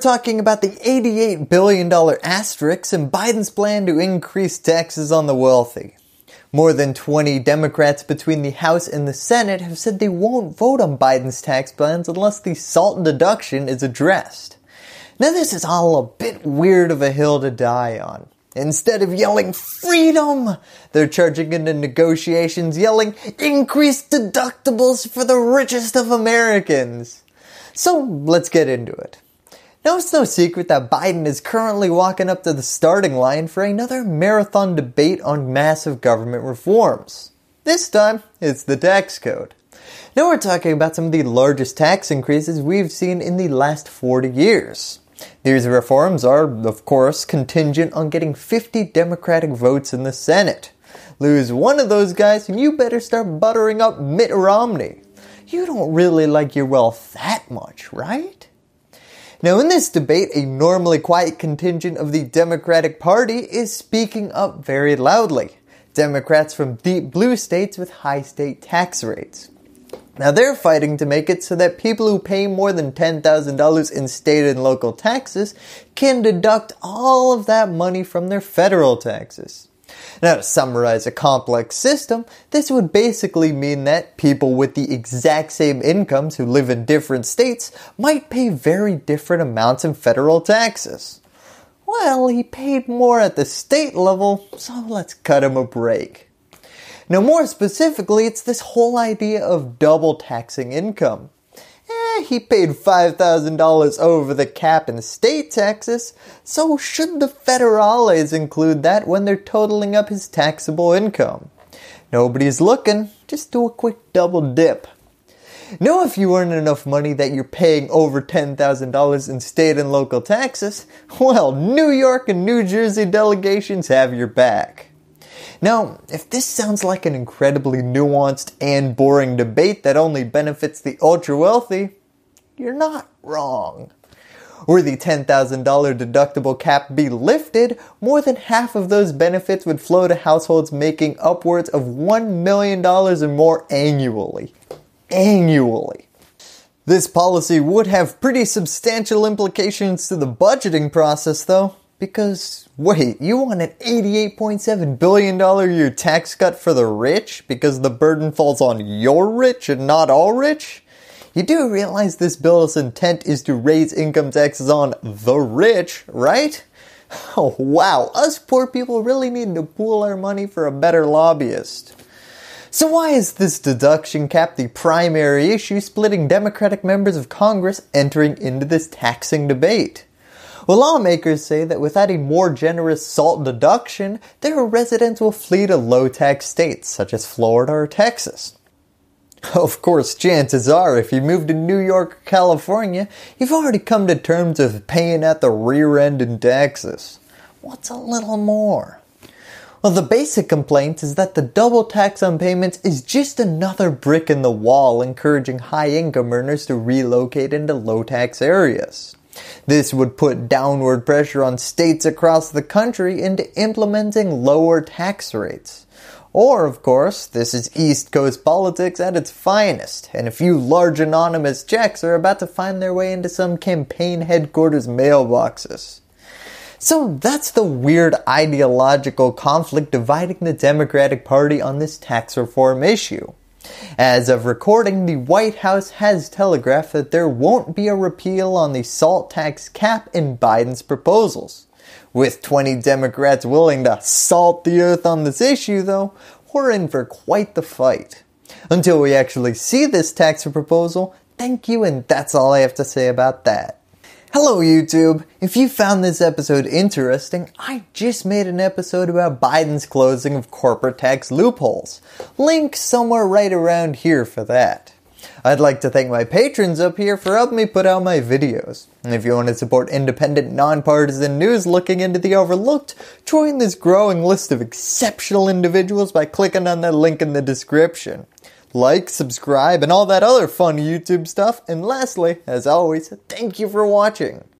talking about the $88 billion asterisk in Biden's plan to increase taxes on the wealthy. More than 20 Democrats between the House and the Senate have said they won't vote on Biden's tax plans unless the SALT deduction is addressed. Now this is all a bit weird of a hill to die on. Instead of yelling freedom, they're charging into negotiations yelling increased deductibles for the richest of Americans. So let's get into it. Now it's no secret that Biden is currently walking up to the starting line for another marathon debate on massive government reforms. This time, it's the tax code. Now we're talking about some of the largest tax increases we've seen in the last 40 years. These reforms are, of course, contingent on getting 50 Democratic votes in the Senate. Lose one of those guys and you better start buttering up Mitt Romney. You don't really like your wealth that much, right? Now in this debate, a normally quiet contingent of the Democratic Party is speaking up very loudly. Democrats from deep blue states with high state tax rates. Now they're fighting to make it so that people who pay more than $10,000 in state and local taxes can deduct all of that money from their federal taxes. Now to summarize a complex system, this would basically mean that people with the exact same incomes who live in different states might pay very different amounts in federal taxes. Well, he paid more at the state level, so let's cut him a break. Now more specifically, it's this whole idea of double taxing income he paid $5,000 over the cap in state taxes, so should the federales include that when they're totaling up his taxable income? Nobody's looking, just do a quick double dip. Know if you earn enough money that you're paying over $10,000 in state and local taxes, well, New York and New Jersey delegations have your back. Now, if this sounds like an incredibly nuanced and boring debate that only benefits the ultra wealthy, you're not wrong. Were the $10,000 deductible cap be lifted, more than half of those benefits would flow to households making upwards of $1 million or more annually. Annually. This policy would have pretty substantial implications to the budgeting process though. Because, wait, you want an $88.7 billion year tax cut for the rich because the burden falls on your rich and not all rich? You do realize this bill's intent is to raise income taxes on the rich, right? Oh wow, us poor people really need to pool our money for a better lobbyist. So why is this deduction cap the primary issue splitting Democratic members of Congress entering into this taxing debate? Well, lawmakers say that without a more generous SALT deduction, their residents will flee to low-tax states such as Florida or Texas. Of course, chances are if you move to New York or California, you've already come to terms with paying at the rear end in taxes. What's a little more? Well, the basic complaint is that the double tax on payments is just another brick in the wall encouraging high income earners to relocate into low tax areas. This would put downward pressure on states across the country into implementing lower tax rates. Or, of course, this is East Coast politics at its finest, and a few large anonymous checks are about to find their way into some campaign headquarters mailboxes. So that's the weird ideological conflict dividing the Democratic Party on this tax reform issue. As of recording, the White House has telegraphed that there won't be a repeal on the SALT tax cap in Biden's proposals. With 20 Democrats willing to salt the earth on this issue though, we're in for quite the fight. Until we actually see this tax proposal, thank you and that's all I have to say about that. Hello YouTube! If you found this episode interesting, I just made an episode about Biden's closing of corporate tax loopholes. Link somewhere right around here for that. I'd like to thank my patrons up here for helping me put out my videos. And if you want to support independent, nonpartisan news looking into the overlooked, join this growing list of exceptional individuals by clicking on that link in the description like, subscribe, and all that other fun YouTube stuff. And lastly, as always, thank you for watching.